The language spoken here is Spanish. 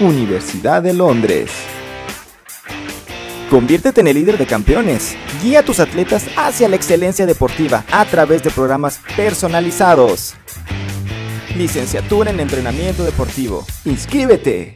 Universidad de Londres. Conviértete en el líder de campeones. Guía a tus atletas hacia la excelencia deportiva a través de programas personalizados. Licenciatura en Entrenamiento Deportivo. ¡Inscríbete!